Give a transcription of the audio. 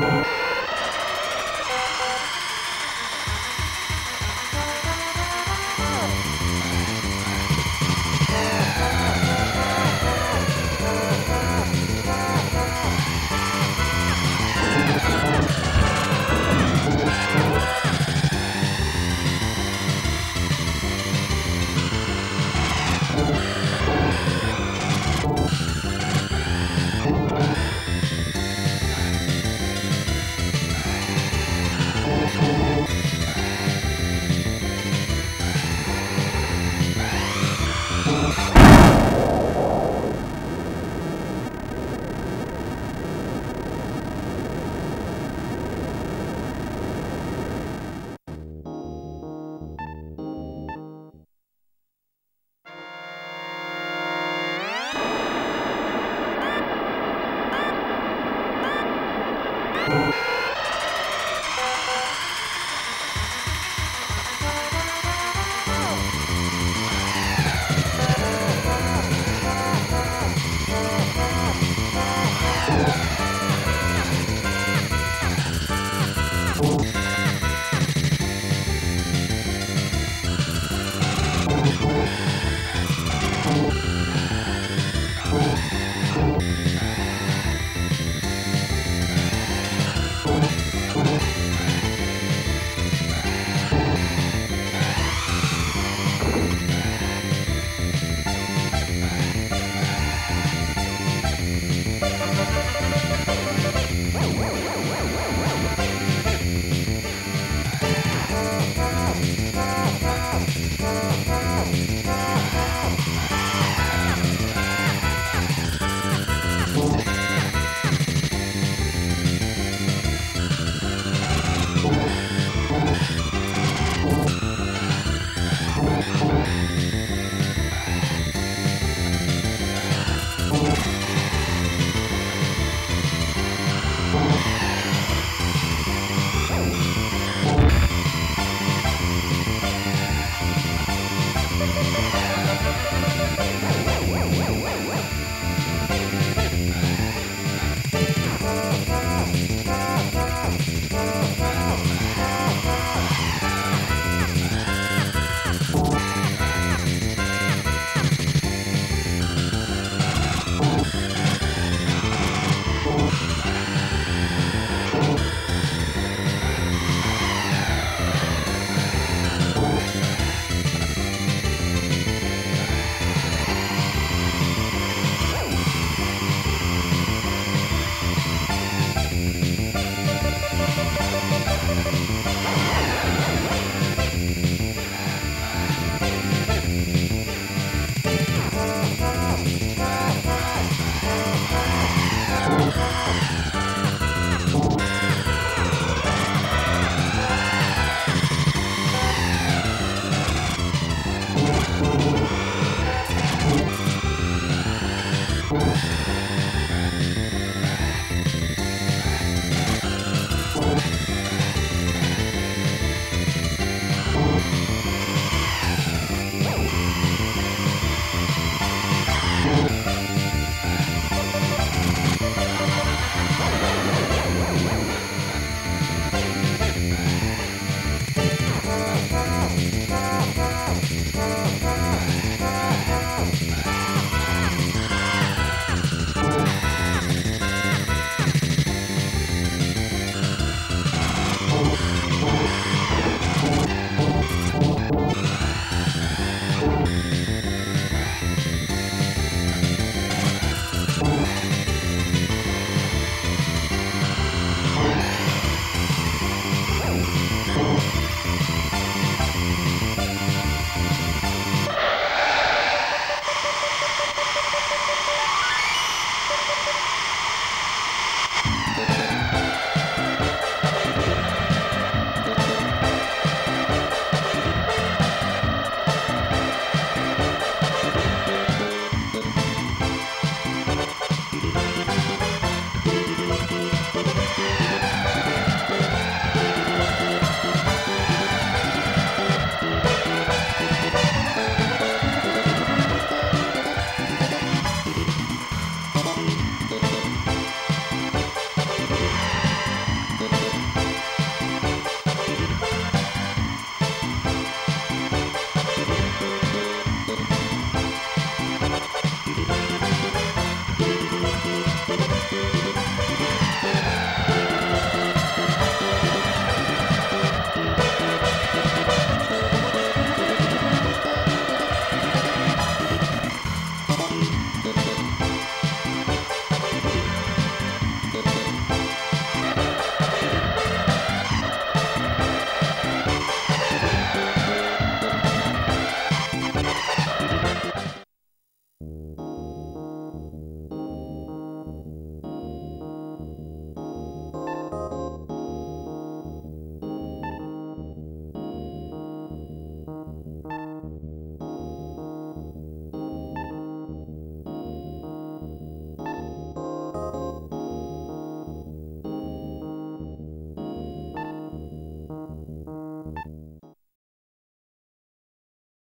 Música